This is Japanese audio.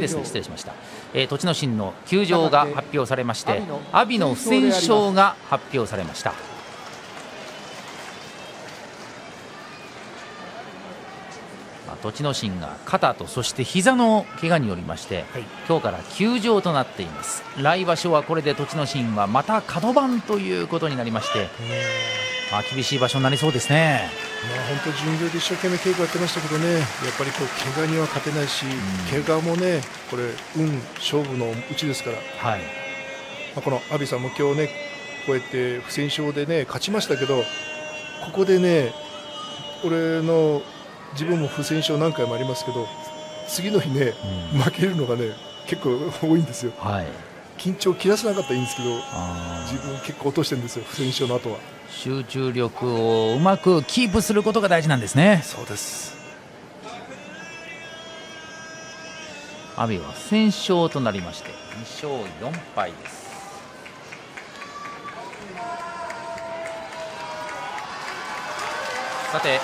です。ね失礼しました、えー、栃ノ心の休場が発表されまして阿炎の不戦勝が発表されました。栃ノ心が肩とそして膝の怪我によりまして、はい、今日から休場となっています。来場所はこれで栃ノ心はまた角番ということになりましてまあ厳しい場所になりそうですね。まあ本当巡業で一生懸命稽古やってましたけどねやっぱりこう怪我には勝てないし、うん、怪我もねこれ運勝負のうちですから、はい。まあ、この阿炎さんも今日ねこうやって不戦勝でね勝ちましたけどここでね俺の自分も不戦勝何回もありますけど次の日ね、うん、負けるのがね結構多いんですよ、はい、緊張を切らせなかったらいいんですけど自分結構落としてるんですよ不戦勝の後は。集中力をうまくキープすることが大事なんですね。そうです。阿炎は戦勝となりまして2勝4敗です。さて